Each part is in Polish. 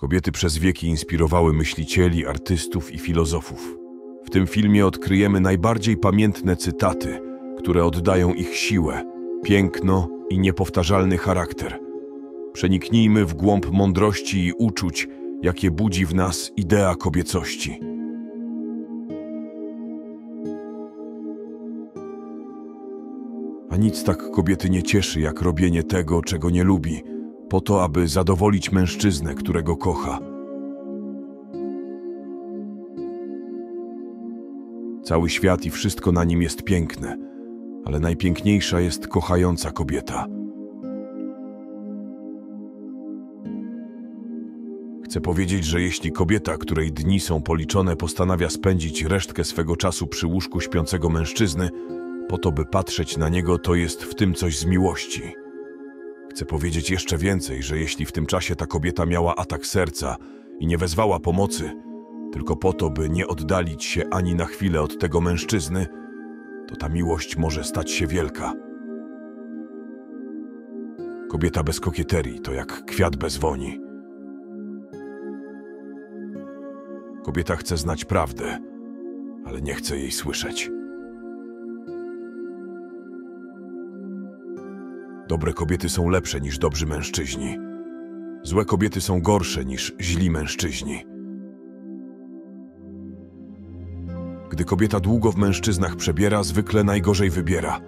Kobiety przez wieki inspirowały myślicieli, artystów i filozofów. W tym filmie odkryjemy najbardziej pamiętne cytaty, które oddają ich siłę, piękno i niepowtarzalny charakter. Przeniknijmy w głąb mądrości i uczuć, jakie budzi w nas idea kobiecości. A nic tak kobiety nie cieszy, jak robienie tego, czego nie lubi, po to, aby zadowolić mężczyznę, którego kocha. Cały świat i wszystko na nim jest piękne, ale najpiękniejsza jest kochająca kobieta. Chcę powiedzieć, że jeśli kobieta, której dni są policzone, postanawia spędzić resztkę swego czasu przy łóżku śpiącego mężczyzny, po to, by patrzeć na niego, to jest w tym coś z miłości. Chcę powiedzieć jeszcze więcej, że jeśli w tym czasie ta kobieta miała atak serca i nie wezwała pomocy, tylko po to, by nie oddalić się ani na chwilę od tego mężczyzny, to ta miłość może stać się wielka. Kobieta bez kokieterii to jak kwiat bez woni. Kobieta chce znać prawdę, ale nie chce jej słyszeć. Dobre kobiety są lepsze niż dobrzy mężczyźni. Złe kobiety są gorsze niż źli mężczyźni. Gdy kobieta długo w mężczyznach przebiera, zwykle najgorzej wybiera.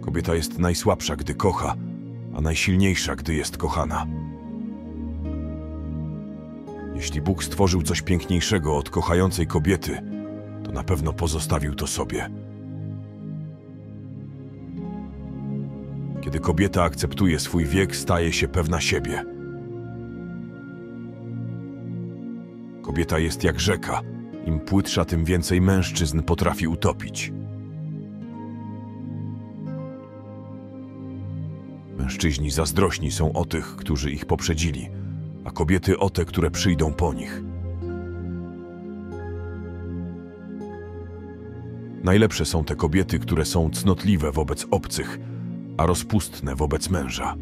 Kobieta jest najsłabsza, gdy kocha, a najsilniejsza, gdy jest kochana. Jeśli Bóg stworzył coś piękniejszego od kochającej kobiety, to na pewno pozostawił to sobie. Kiedy kobieta akceptuje swój wiek, staje się pewna siebie. Kobieta jest jak rzeka. Im płytsza, tym więcej mężczyzn potrafi utopić. Mężczyźni zazdrośni są o tych, którzy ich poprzedzili, a kobiety o te, które przyjdą po nich. Najlepsze są te kobiety, które są cnotliwe wobec obcych, a rozpustne wobec męża.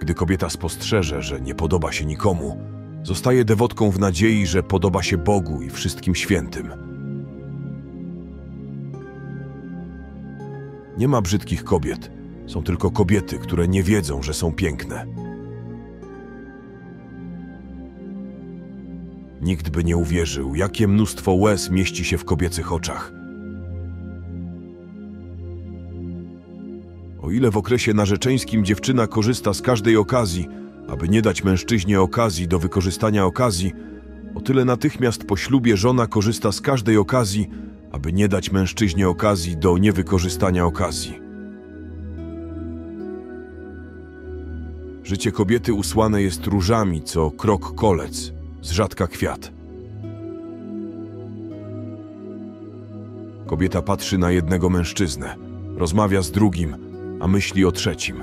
Gdy kobieta spostrzeże, że nie podoba się nikomu, zostaje dewotką w nadziei, że podoba się Bogu i wszystkim świętym. Nie ma brzydkich kobiet, są tylko kobiety, które nie wiedzą, że są piękne. Nikt by nie uwierzył, jakie mnóstwo łez mieści się w kobiecych oczach. O ile w okresie narzeczeńskim dziewczyna korzysta z każdej okazji, aby nie dać mężczyźnie okazji do wykorzystania okazji, o tyle natychmiast po ślubie żona korzysta z każdej okazji, aby nie dać mężczyźnie okazji do niewykorzystania okazji. Życie kobiety usłane jest różami, co krok kolec, z rzadka kwiat. Kobieta patrzy na jednego mężczyznę, rozmawia z drugim, a myśli o trzecim.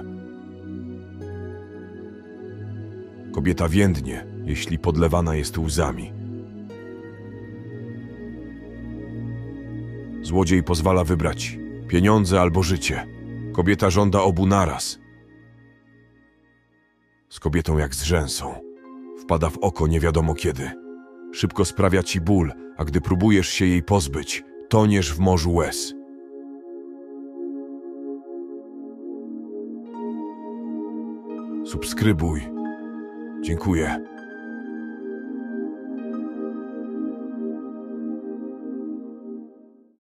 Kobieta więdnie, jeśli podlewana jest łzami. Złodziej pozwala wybrać pieniądze albo życie. Kobieta żąda obu naraz. Z kobietą jak z rzęsą. Wpada w oko nie wiadomo kiedy. Szybko sprawia ci ból, a gdy próbujesz się jej pozbyć, toniesz w morzu łez. Subskrybuj. Dziękuję.